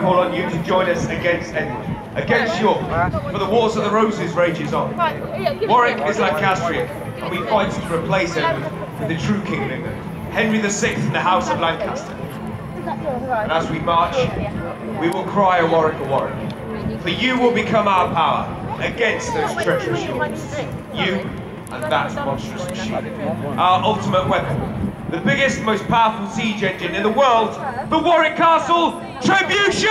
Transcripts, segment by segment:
call on you to join us against Edward, against York, for the Wars of the Roses rages on. Warwick is Lancastrian, and we fight to replace Edward with the true King of England, Henry VI in the House of Lancaster. And as we march, we will cry a Warwick, a Warwick. For you will become our power against those treacherous Yorks. You and that monstrous machine. Our ultimate weapon. The biggest, most powerful siege engine in the world, the Warwick Castle Trebuchet!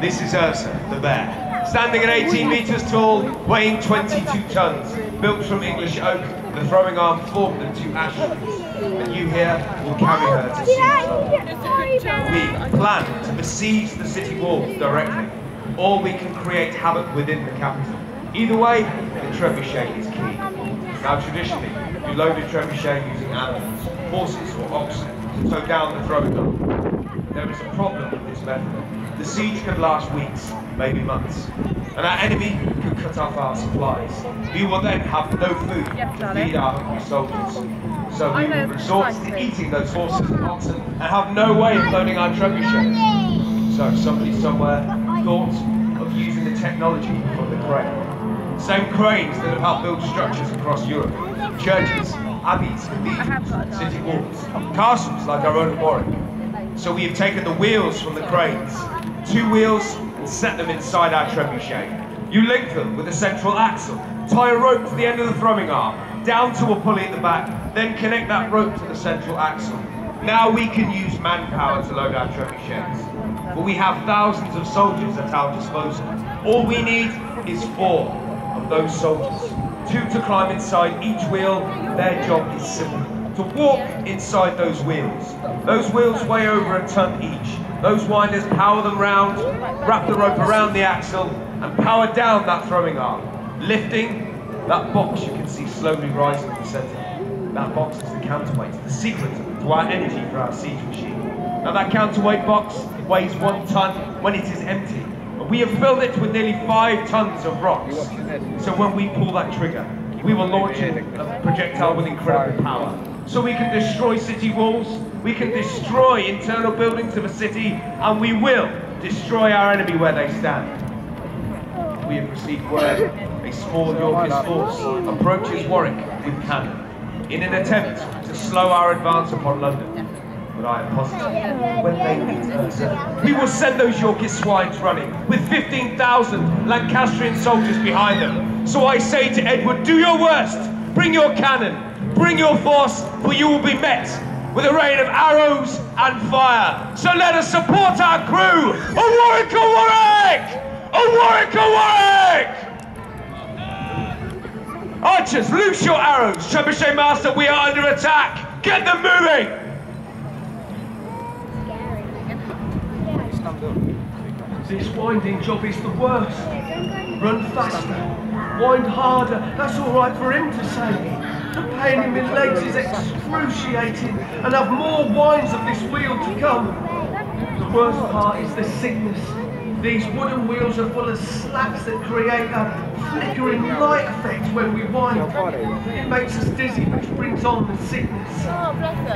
This is Ursa, the bear. Standing at 18 metres tall, weighing 22 tons, built from English oak, the throwing arm formed into ash and you here will carry her to sea. We plan to besiege the city walls directly, or we can create havoc within the capital. Either way, the trebuchet is key. Now traditionally, you loaded trebuchet using animals, horses or oxen, to tow down the throwing arm. There is a problem with this method. The siege could last weeks, maybe months, and our enemy could cut off our supplies. We will then have no food to feed our hungry soldiers. So we will resort to eating those horses and oxen and have no way of loading our trebuchets. So somebody somewhere thought of using the technology from the crane. Same cranes that have helped build structures across Europe. Churches, abbeys, cathedrals, city walls, castles like our own Warwick. So we have taken the wheels from the cranes, two wheels, and set them inside our trebuchet. You link them with a central axle, tie a rope to the end of the throwing arm, down to a pulley at the back, then connect that rope to the central axle. Now we can use manpower to load our trebuchets. But we have thousands of soldiers at our disposal. All we need is four those soldiers. Two to climb inside each wheel. Their job is simple. To walk inside those wheels. Those wheels weigh over a ton each. Those winders power them round, wrap the rope around the axle, and power down that throwing arm, lifting that box you can see slowly rising to the centre. That box is the counterweight, the secret to our energy for our siege machine. Now that counterweight box weighs one ton when it is empty. We have filled it with nearly five tons of rocks. So when we pull that trigger, we will launch a projectile with incredible power. So we can destroy city walls, we can destroy internal buildings of a city, and we will destroy our enemy where they stand. We have received word a small Yorkist force approaches Warwick with cannon in an attempt to slow our advance upon London. But I am positive will send those Yorkist swines running with 15,000 Lancastrian soldiers behind them. So I say to Edward, do your worst, bring your cannon, bring your force, for you will be met with a rain of arrows and fire. So let us support our crew. A Warwick, a Warwick! A Warwick, a Warwick! Archers, loose your arrows. Trebuchet Master, we are under attack. Get them moving! This winding job is the worst. Run faster, wind harder. That's all right for him to say. The pain in my legs is excruciating, and I've more winds of this wheel to come. The worst part is the sickness. These wooden wheels are full of slats that create a flickering light effect when we wind. It makes us dizzy, which brings on the sickness.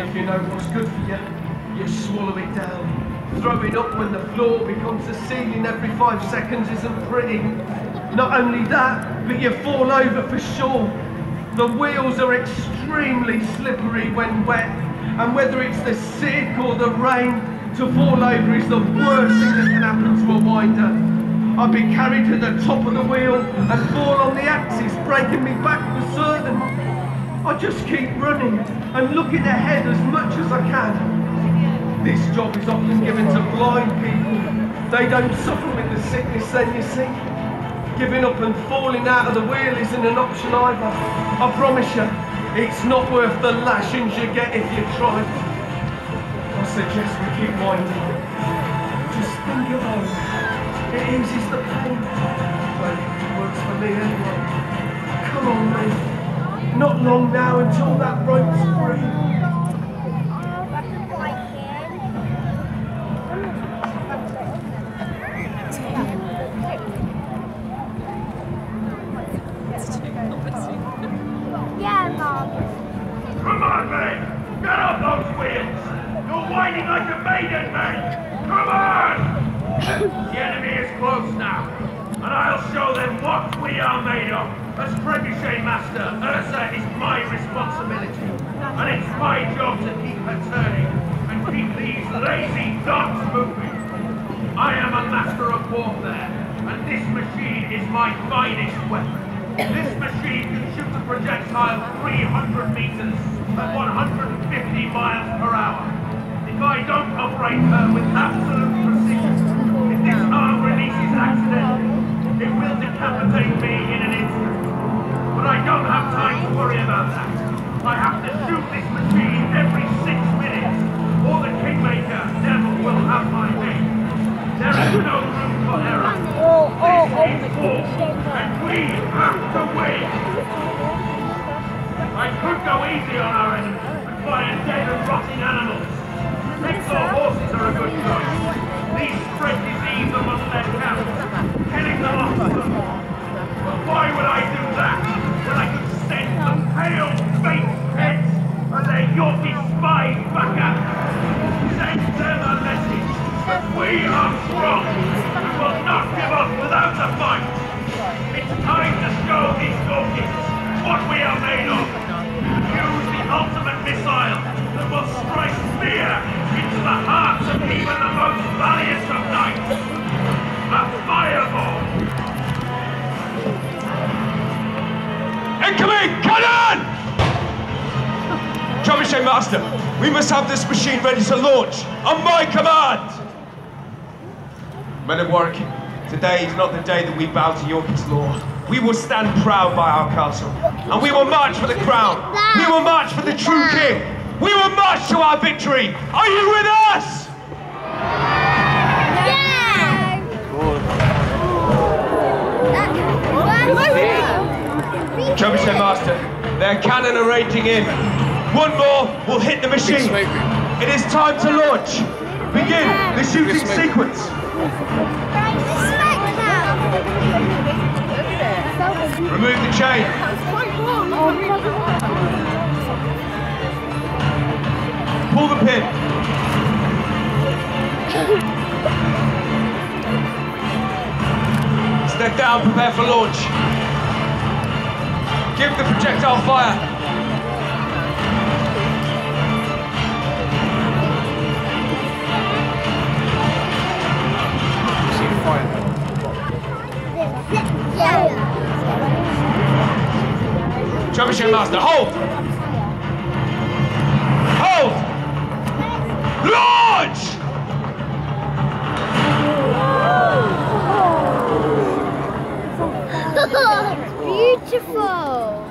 If you know what's good for you, you swallow it down. Throwing up when the floor becomes the ceiling every five seconds isn't pretty. Not only that, but you fall over for sure. The wheels are extremely slippery when wet, and whether it's the sick or the rain, to fall over is the worst thing that can happen to a winder. I've been carried to the top of the wheel and fall on the axis, breaking me back for certain. I just keep running and looking ahead as much as I can. This job is often given to blind people. They don't suffer with the sickness then, you see. Giving up and falling out of the wheel isn't an option either. I promise you, it's not worth the lashings you get if you try. I suggest we keep winding. Just think about it. It eases the pain. Well, it works for me anyway. Come on, mate. Not long now until that rope's whining like a maiden, man! Come on! the enemy is close now, and I'll show them what we are made of. As Trebuchet Master, Ursa is my responsibility, and it's my job to keep her turning and keep these lazy dogs moving. I am a master of warfare, and this machine is my finest weapon. This machine can shoot a projectile 300 meters at 150 miles per hour. If I don't operate her with absolute precision, if this arm releases accidentally, it will decapitate me in an instant. But I don't have time to worry about that. I have to shoot this machine every six minutes, or the Kingmaker never will have my name. There is no room for error. Oh, oh, oh, This is war, and we have to win. I could go easy on our enemy and fire dead and rotting animals. Pigs horses are a good choice. These spread disease among their killing. But why would I do that when I could send some pale, and their Yorkie spies back? Send them a message we are strong and will not give up without a fight. It's time to show these Yorkies what we are made of. Valiant of knights. A fireball! Incoming! Cannon! Trebuchet Master, we must have this machine ready to launch on my command! Men of Warwick, today is not the day that we bow to York's law. We will stand proud by our castle, and we will march for the crown. We will march for the true king. We will march to our victory. Are you with us? Trebuchet Master, their cannon are raging in. One more will hit the machine. It is time to launch. Begin the shooting sequence. Remove the chain. Pull the pin. Down, prepare for launch. Give the projectile fire. Trebuchet Master! Hold! Beautiful.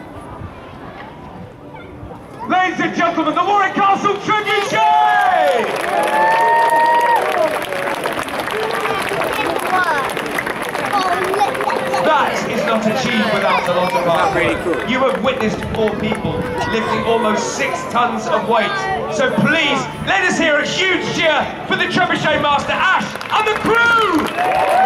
Ladies and gentlemen, the Warwick Castle Trebuchet! That is not achieved without a lot of hard work. You have witnessed four people lifting almost six tons of weight. So please, let us hear a huge cheer for the Trebuchet Master Ash and the crew!